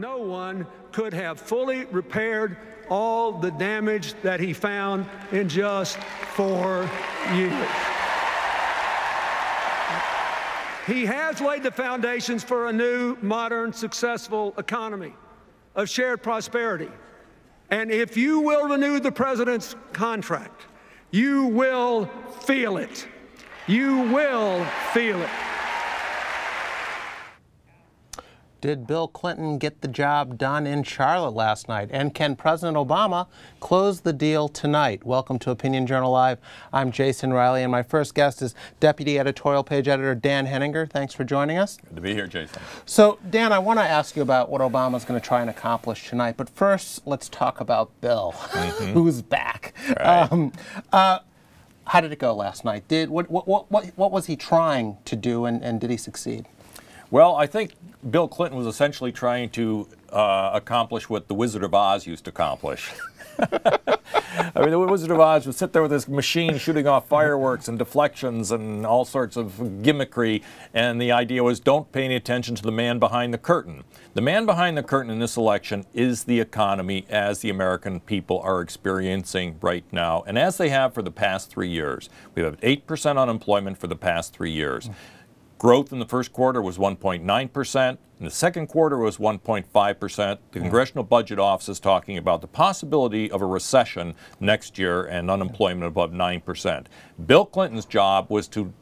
no one could have fully repaired all the damage that he found in just four years. He has laid the foundations for a new, modern, successful economy of shared prosperity. And if you will renew the president's contract, you will feel it. You will feel it. Did Bill Clinton get the job done in Charlotte last night? And can President Obama close the deal tonight? Welcome to Opinion Journal Live. I'm Jason Riley, and my first guest is Deputy Editorial Page Editor Dan Henninger. Thanks for joining us. Good to be here, Jason. So, Dan, I want to ask you about what Obama's going to try and accomplish tonight. But first, let's talk about Bill, mm -hmm. who's back. Right. Um, uh, how did it go last night? Did what, what, what, what was he trying to do, and, and did he succeed? Well, I think Bill Clinton was essentially trying to uh, accomplish what the Wizard of Oz used to accomplish. I mean, the Wizard of Oz would sit there with this machine shooting off fireworks and deflections and all sorts of gimmickry, and the idea was don't pay any attention to the man behind the curtain. The man behind the curtain in this election is the economy as the American people are experiencing right now, and as they have for the past three years. We have 8% unemployment for the past three years. Growth in the first quarter was 1.9%. In the second quarter was 1.5%. The hmm. Congressional Budget Office is talking about the possibility of a recession next year and unemployment above 9%. Bill Clinton's job was to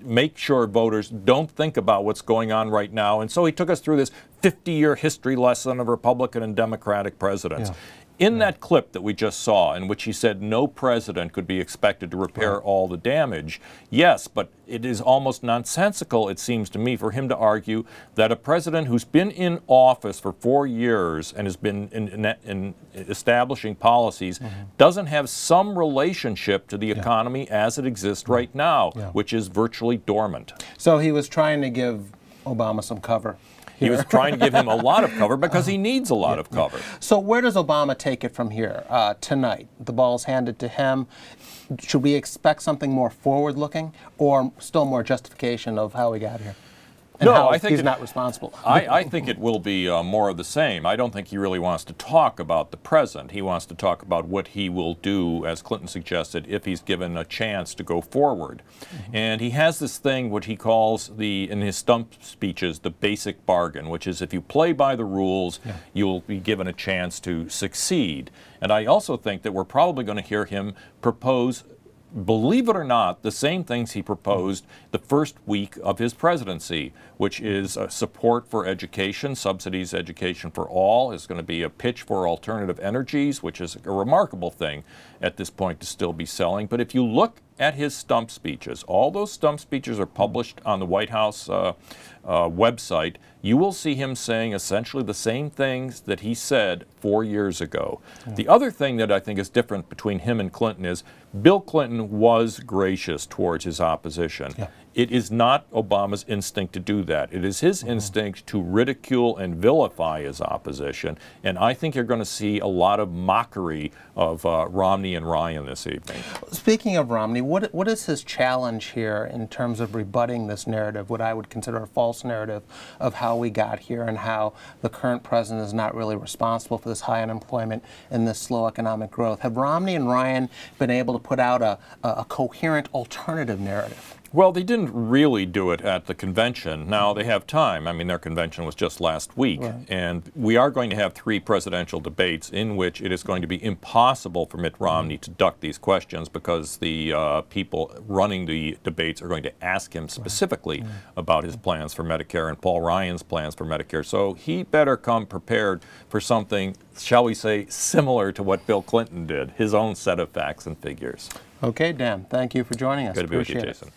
make sure voters don't think about what's going on right now. And so he took us through this 50 year history lesson of Republican and Democratic presidents. Yeah. In that clip that we just saw, in which he said no president could be expected to repair all the damage, yes, but it is almost nonsensical, it seems to me, for him to argue that a president who's been in office for four years and has been in, in, in establishing policies mm -hmm. doesn't have some relationship to the yeah. economy as it exists right now, yeah. which is virtually dormant. So he was trying to give Obama some cover. He was trying to give him a lot of cover because he needs a lot yeah, of cover. So where does Obama take it from here uh, tonight? The ball's handed to him. Should we expect something more forward-looking or still more justification of how we got here? And no, I think he's it, not responsible. I, I, think it will be uh, more of the same. I don't think he really wants to talk about the present. He wants to talk about what he will do, as Clinton suggested, if he's given a chance to go forward. Mm -hmm. And he has this thing, what he calls the, in his stump speeches, the basic bargain, which is if you play by the rules, yeah. you'll be given a chance to succeed. And I also think that we're probably going to hear him propose believe it or not, the same things he proposed the first week of his presidency, which is uh, support for education, subsidies education for all, is going to be a pitch for alternative energies, which is a remarkable thing at this point to still be selling. But if you look at his stump speeches. All those stump speeches are published on the White House uh, uh, website. You will see him saying essentially the same things that he said four years ago. Yeah. The other thing that I think is different between him and Clinton is Bill Clinton was gracious towards his opposition. Yeah. It is not Obama's instinct to do that. It is his mm -hmm. instinct to ridicule and vilify his opposition. And I think you're going to see a lot of mockery of uh, Romney and Ryan this evening. Speaking of Romney, what, what is his challenge here in terms of rebutting this narrative, what I would consider a false narrative of how we got here and how the current president is not really responsible for this high unemployment and this slow economic growth? Have Romney and Ryan been able to put out a, a coherent alternative narrative? Well, they didn't really do it at the convention. Now they have time. I mean, their convention was just last week. Right. And we are going to have three presidential debates in which it is going to be impossible for Mitt Romney to duck these questions because the uh, people running the debates are going to ask him specifically right. about his plans for Medicare and Paul Ryan's plans for Medicare. So he better come prepared for something, shall we say, similar to what Bill Clinton did, his own set of facts and figures. Okay, Dan, thank you for joining us. Good to be Appreciate with you, Jason. It.